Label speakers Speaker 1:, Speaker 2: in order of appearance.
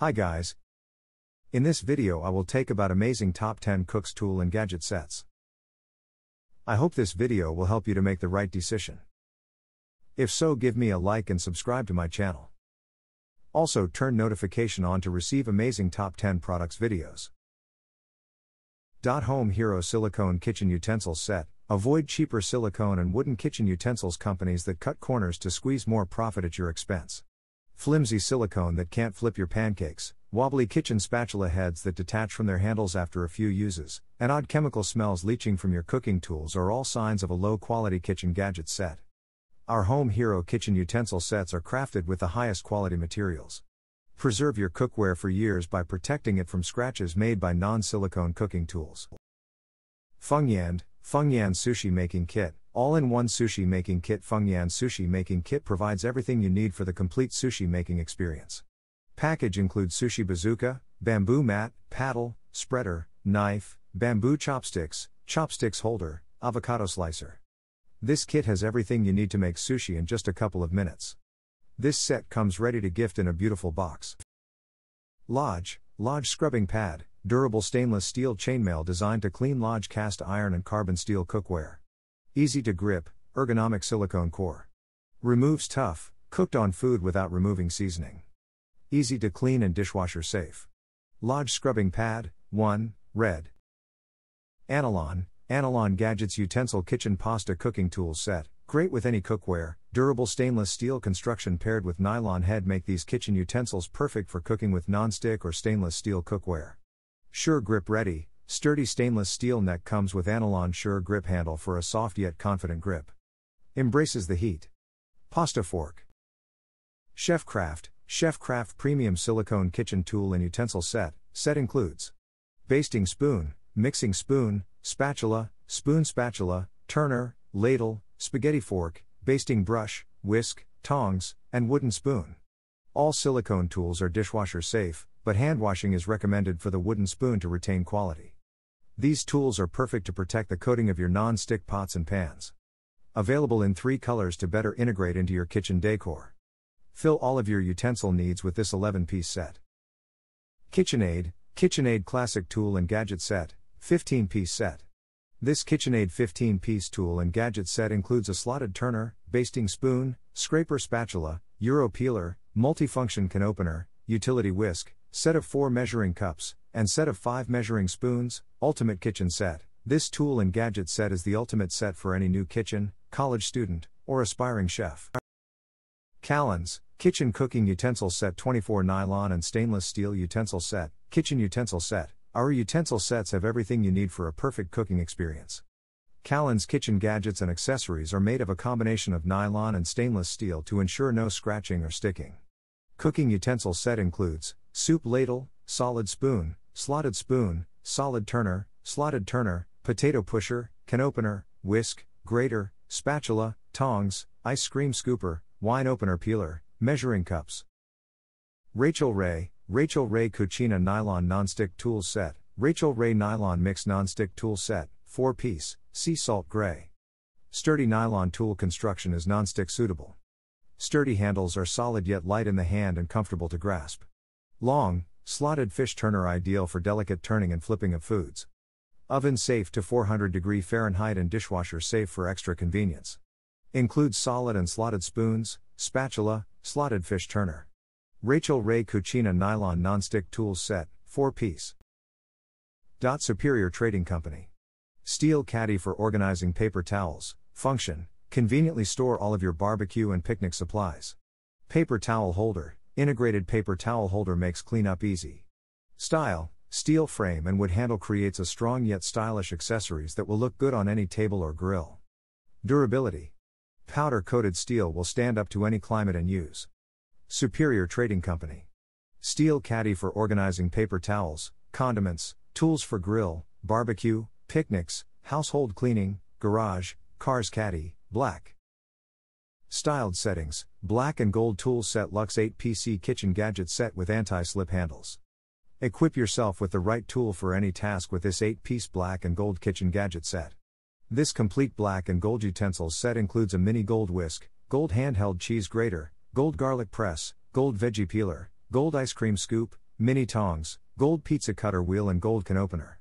Speaker 1: Hi guys. In this video I will take about amazing top 10 cooks tool and gadget sets. I hope this video will help you to make the right decision. If so give me a like and subscribe to my channel. Also turn notification on to receive amazing top 10 products videos. Home Hero Silicone Kitchen Utensils Set Avoid cheaper silicone and wooden kitchen utensils companies that cut corners to squeeze more profit at your expense flimsy silicone that can't flip your pancakes, wobbly kitchen spatula heads that detach from their handles after a few uses, and odd chemical smells leaching from your cooking tools are all signs of a low quality kitchen gadget set. Our Home Hero kitchen utensil sets are crafted with the highest quality materials. Preserve your cookware for years by protecting it from scratches made by non silicone cooking tools. FUNGYAND, FUNGYAND Sushi Making Kit all in one sushi making kit FUNGYAND Sushi Making Kit provides everything you need for the complete sushi making experience. Package includes sushi bazooka, bamboo mat, paddle, spreader, knife, bamboo chopsticks, chopsticks holder, avocado slicer. This kit has everything you need to make sushi in just a couple of minutes. This set comes ready to gift in a beautiful box. Lodge, Lodge Scrubbing Pad, durable stainless steel chainmail designed to clean Lodge cast iron and carbon steel cookware. Easy to grip, ergonomic silicone core. Removes tough, cooked on food without removing seasoning. Easy to clean and dishwasher safe. Lodge scrubbing pad, 1, red. Anolon, Anolon Gadgets Utensil Kitchen Pasta Cooking Tools Set, great with any cookware, durable stainless steel construction paired with nylon head make these kitchen utensils perfect for cooking with non-stick or stainless steel cookware. Sure grip ready, Sturdy stainless steel neck comes with Anolon Sure grip handle for a soft yet confident grip. Embraces the heat. Pasta fork. Chefcraft, Chefcraft Premium Silicone Kitchen Tool and Utensil Set. Set includes basting spoon, mixing spoon, spatula, spoon spatula, turner, ladle, spaghetti fork, basting brush, whisk, tongs, and wooden spoon. All silicone tools are dishwasher safe, but hand washing is recommended for the wooden spoon to retain quality. These tools are perfect to protect the coating of your non-stick pots and pans. Available in three colors to better integrate into your kitchen decor. Fill all of your utensil needs with this 11 piece set. KitchenAid, KitchenAid Classic Tool and Gadget Set, 15 piece set. This KitchenAid 15 piece tool and gadget set includes a slotted turner, basting spoon, scraper spatula, Euro peeler, multifunction can opener, utility whisk, set of 4 measuring cups, and set of 5 measuring spoons, Ultimate Kitchen Set. This tool and gadget set is the ultimate set for any new kitchen, college student, or aspiring chef. Callens, Kitchen Cooking Utensil Set 24 Nylon and Stainless Steel Utensil Set, Kitchen Utensil Set. Our utensil sets have everything you need for a perfect cooking experience. Callens kitchen gadgets and accessories are made of a combination of nylon and stainless steel to ensure no scratching or sticking. Cooking utensil set includes soup ladle, solid spoon, slotted spoon, solid turner, slotted turner, potato pusher, can opener, whisk, grater, spatula, tongs, ice cream scooper, wine opener peeler, measuring cups. Rachael Ray, Rachael Ray Cucina Nylon Nonstick Tool Set, Rachael Ray Nylon Mix Nonstick Tool Set, 4 piece, sea salt gray. Sturdy nylon tool construction is nonstick suitable. Sturdy handles are solid yet light in the hand and comfortable to grasp. Long, Slotted fish turner ideal for delicate turning and flipping of foods. Oven safe to 400 degree Fahrenheit and dishwasher safe for extra convenience. Includes solid and slotted spoons, spatula, slotted fish turner. Rachael Ray Cucina Nylon Nonstick Tools Set, 4 piece. Dot Superior Trading Company. Steel caddy for organizing paper towels. Function conveniently store all of your barbecue and picnic supplies. Paper towel holder Integrated paper towel holder makes cleanup easy. Style Steel frame and wood handle creates a strong yet stylish accessories that will look good on any table or grill. Durability Powder coated steel will stand up to any climate and use. Superior Trading Company. Steel caddy for organizing paper towels, condiments, tools for grill, barbecue, picnics, household cleaning, garage, cars caddy, black. Styled settings Black and Gold Tool Set Luxe 8 PC Kitchen Gadget Set with Anti Slip Handles. Equip yourself with the right tool for any task with this 8 piece black and gold kitchen gadget set. This complete black and gold utensils set includes a mini gold whisk, gold handheld cheese grater, gold garlic press, gold veggie peeler, gold ice cream scoop, Mini tongs, gold pizza cutter wheel, and gold can opener.